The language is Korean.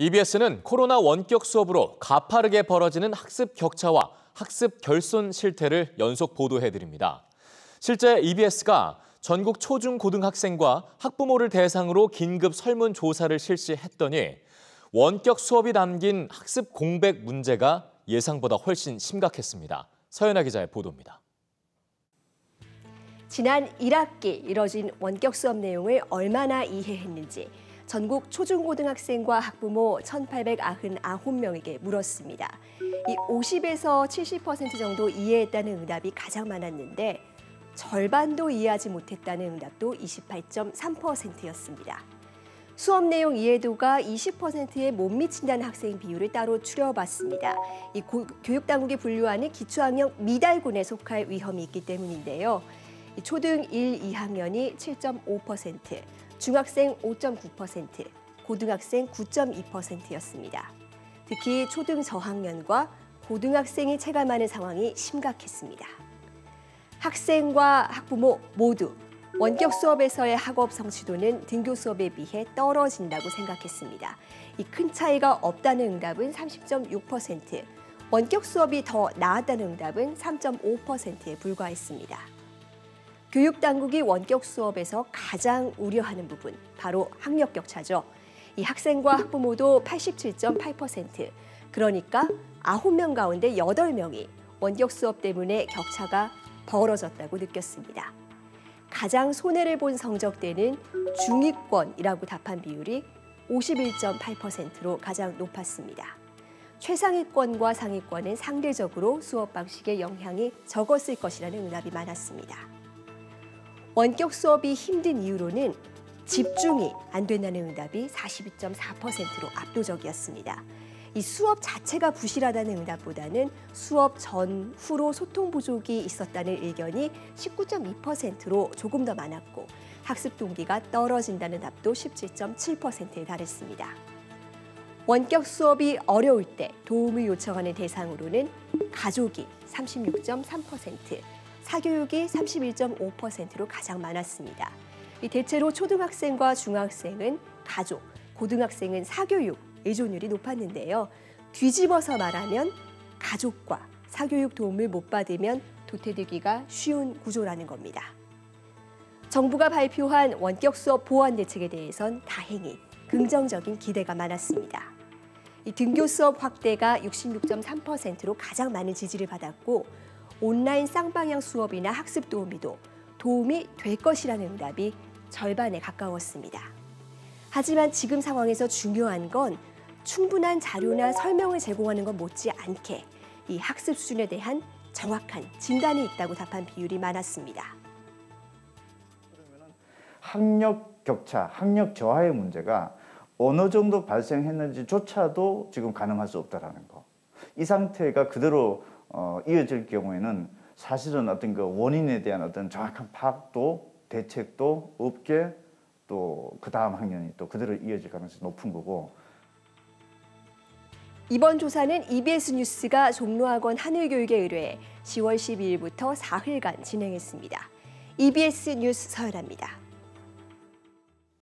EBS는 코로나 원격 수업으로 가파르게 벌어지는 학습 격차와 학습 결손 실태를 연속 보도해드립니다. 실제 EBS가 전국 초중고등학생과 학부모를 대상으로 긴급 설문조사를 실시했더니 원격 수업이 담긴 학습 공백 문제가 예상보다 훨씬 심각했습니다. 서연아 기자의 보도입니다. 지난 1학기 이뤄진 원격 수업 내용을 얼마나 이해했는지 전국 초중고등학생과 학부모 1,899명에게 물었습니다. 이 50에서 70% 정도 이해했다는 응답이 가장 많았는데 절반도 이해하지 못했다는 응답도 28.3%였습니다. 수업 내용 이해도가 20%에 못 미친다는 학생 비율을 따로 추려봤습니다. 이 고, 교육당국이 분류하는 기초학력 미달군에 속할 위험이 있기 때문인데요. 초등 1, 2학년이 7.5%, 중학생 5.9%, 고등학생 9.2%였습니다. 특히 초등 저학년과 고등학생이 체감하는 상황이 심각했습니다. 학생과 학부모 모두 원격 수업에서의 학업 성취도는 등교 수업에 비해 떨어진다고 생각했습니다. 이 큰 차이가 없다는 응답은 30.6%, 원격 수업이 더 나았다는 응답은 3.5%에 불과했습니다. 교육당국이 원격 수업에서 가장 우려하는 부분, 바로 학력 격차죠. 이 학생과 학부모도 87.8%, 그러니까 9명 가운데 8명이 원격 수업 때문에 격차가 벌어졌다고 느꼈습니다. 가장 손해를 본 성적대는 중위권이라고 답한 비율이 51.8%로 가장 높았습니다. 최상위권과 상위권은 상대적으로 수업 방식의 영향이 적었을 것이라는 응답이 많았습니다. 원격 수업이 힘든 이유로는 집중이 안 된다는 응답이 42.4%로 압도적이었습니다. 이 수업 자체가 부실하다는 응답보다는 수업 전, 후로 소통 부족이 있었다는 의견이 19.2%로 조금 더 많았고 학습 동기가 떨어진다는 답도 17.7%에 달했습니다. 원격 수업이 어려울 때 도움을 요청하는 대상으로는 가족이 36.3%, 사교육이 31.5%로 가장 많았습니다. 대체로 초등학생과 중학생은 가족, 고등학생은 사교육 의존율이 높았는데요. 뒤집어서 말하면 가족과 사교육 도움을 못 받으면 도태되기가 쉬운 구조라는 겁니다. 정부가 발표한 원격 수업 보완 대책에 대해선 다행히 긍정적인 기대가 많았습니다. 등교 수업 확대가 66.3%로 가장 많은 지지를 받았고 온라인 쌍방향 수업이나 학습 도우미도 도움이 될 것이라는 응답이 절반에 가까웠습니다. 하지만 지금 상황에서 중요한 건 충분한 자료나 설명을 제공하는 것 못지 않게 이 학습 수준에 대한 정확한 진단이 있다고 답한 비율이 많았습니다. 학력 격차, 학력 저하의 문제가 어느 정도 발생했는지조차도 지금 가늠할 수 없다라는 거. 이 상태가 그대로 어, 이어질 경우에는 사실은 어떤 그 원인에 대한 어떤 정확한 파악도 대책도 없게 또 그 다음 학년이 또 그대로 이어질 가능성이 높은 거고 이번 조사는 EBS 뉴스가 종로학원 하늘교육에 의뢰해 10월 12일부터 사흘간 진행했습니다. EBS 뉴스 서연아입니다.